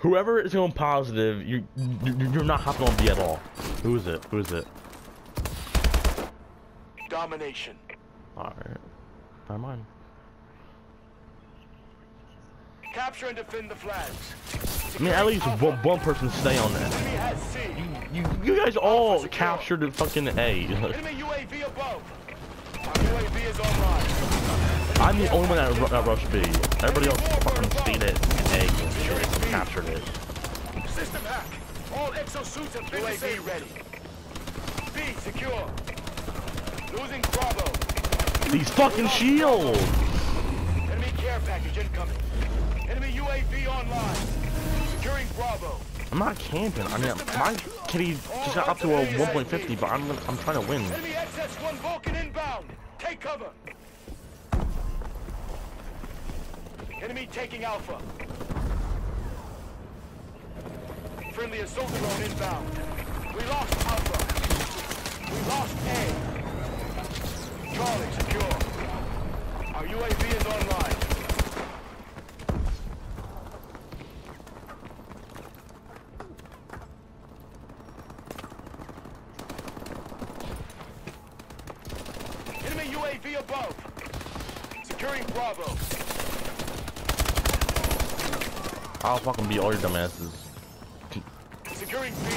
Whoever is going positive, you you- you're not hopping on B at all. Who is it? Who is it? Domination. All right. Never mind. Capture and defend the flags. I mean, at least one, one person stay on that. C. You you guys all captured the fucking A. Enemy UAV above. Our UAV is online. I'm the only one that, ru- that rushed B. Everybody else fucking stayed at A and shit and captured it. System hack. All exosuits have been UAV ready. B secure. Losing Bravo. These fucking shields! Enemy care package incoming. Enemy UAV online. Securing Bravo. I'm not camping. I mean, my KD just got up to a 1.50, but I'm I'm trying to win. Take cover. Enemy taking Alpha. Friendly assault drone inbound. We lost Alpha. We lost A. Charlie secure. Our UAV is online. Enemy UAV above. Securing Bravo. I'll fucking beat all your dumbasses. Securing B.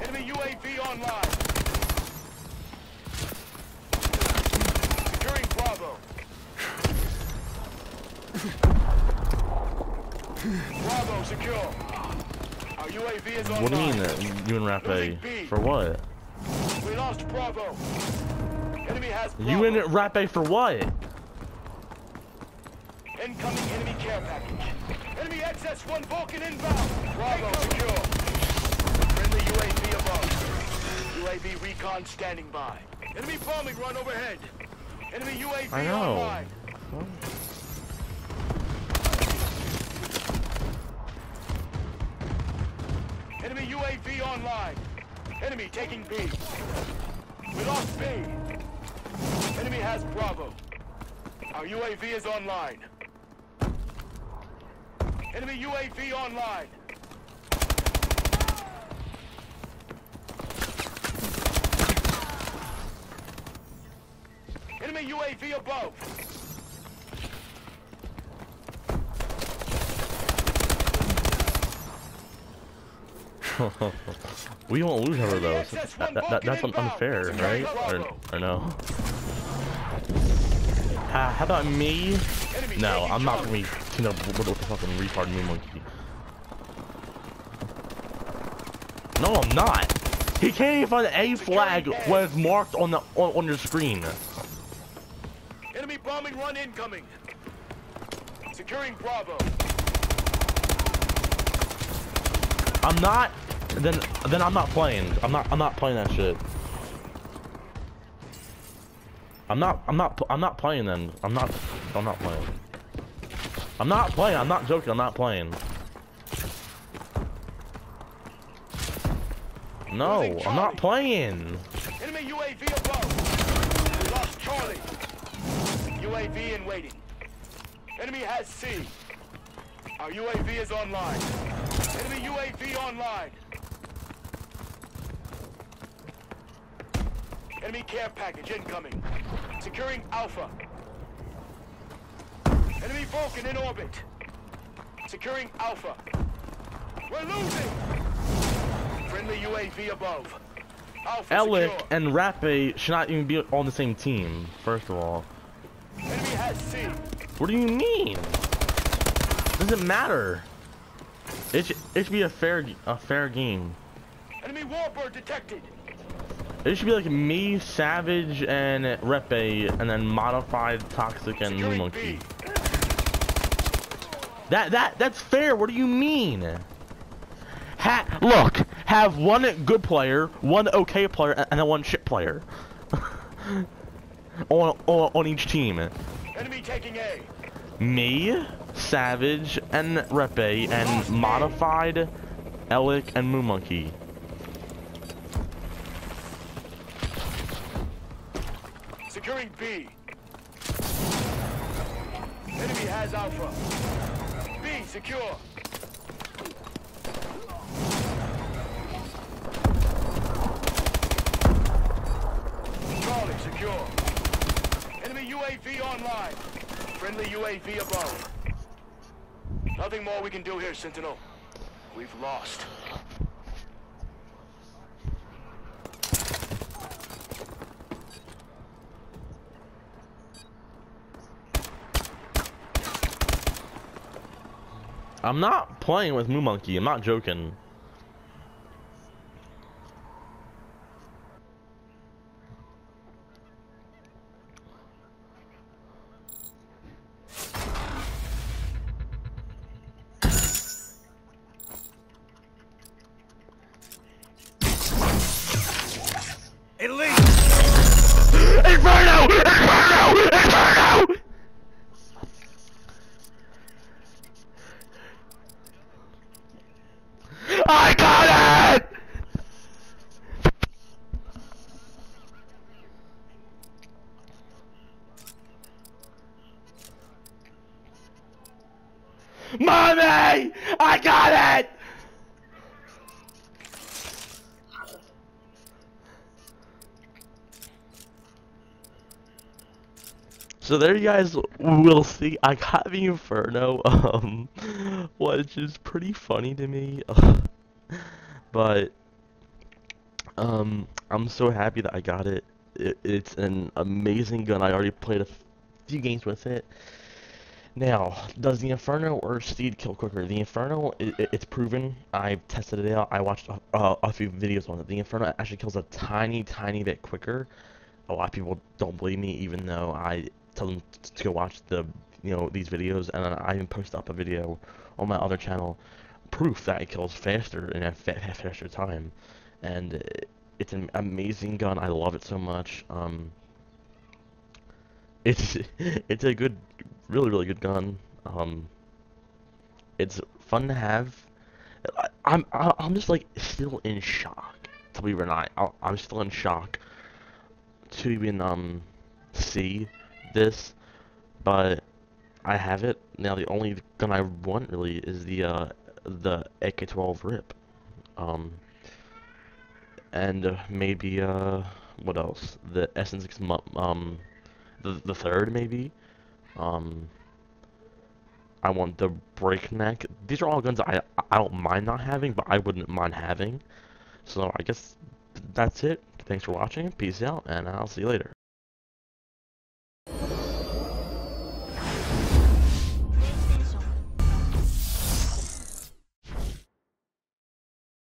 Enemy UAV online. Securing Bravo. Bravo secure. Our UAV is online. What do you mean, uh, you and Rap A? For what? We lost Bravo. Enemy has Bravo. You and Rap A for what? Incoming enemy care package. Enemy XS-1 Vulcan inbound. Bravo secure. Friendly UAV above. UAV recon standing by. Enemy bombing run overhead. Enemy UAV I know. online. Enemy UAV online. Enemy taking B. We lost B. Enemy has Bravo. Our UAV is online. Enemy UAV online. Enemy UAV above. we won't lose over those. That, that, that- that's unfair, right? Or, or no? Uh, how about me? No, I'm not gonna be teamed up with, with the fucking retard moon monkey. No, I'm not. He can't even find A flag when it's marked on the on, on your screen. Enemy bombing run incoming. Securing Bravo. I'm not. Then then I'm not playing. I'm not I'm not playing that shit. I'm not I'm not I'm not playing then. I'm not I'm not playing. I'm not playing. I'm not joking. I'm not playing. No, I'm not playing. Enemy UAV above. We lost Charlie. UAV in waiting. Enemy has C. Our UAV is online. UAV online. Enemy care package incoming. Securing Alpha. Enemy Vulcan in orbit. Securing Alpha. We're losing. Friendly UAV above. Alpha Alec secure. and Rappe should not even be on the same team. First of all, Enemy has C. what do you mean? Doesn't matter. It should, it should be a fair a fair game. Enemy warbird detected. It should be like me, Savage, and Repe, and then modified Toxic and Securing Monkey. B. That that that's fair. What do you mean? Ha look, have one good player, one okay player, and then one shit player on, on on each team. Enemy taking A. Me, Savage, and Repe, and modified Elic and Moon Monkey. Securing B. Enemy has Alpha. B secure. Charlie, secure. Enemy UAV online. Friendly UAV above. Nothing more we can do here, Sentinel. We've lost. I'm not playing with Moo Monkey. I'm not joking. I got it! Mommy! I got it! So there you guys will see I got the Inferno, um, which is pretty funny to me, but, um, I'm so happy that I got it. it. It's an amazing gun, I already played a few games with it. Now, does the Inferno or Steed kill quicker? The Inferno, it, it's proven, I've tested it out, I watched a, few videos on it. The Inferno actually kills a tiny, tiny bit quicker. A lot of people don't believe me, even though I tell them to go watch the you know these videos and I even post up a video on my other channel proof that it kills faster in a fa faster time. And it's an amazing gun. I love it so much. Um it's it's a good really really good gun. Um it's fun to have. I, I'm I'm just like still in shock to believe it I, I'm still in shock to even um see this, but I have it. Now the only gun I want really is the uh, the AK-12 RIP. Um, and uh, maybe uh, what else? The SN6 um, the the third maybe. Um, I want the breakneck. These are all guns I I don't mind not having, but I wouldn't mind having. So I guess that's it. Thanks for watching. Peace out, and I'll see you later.